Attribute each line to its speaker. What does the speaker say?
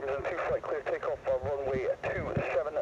Speaker 1: 2 flight clear takeoff on runway two seven.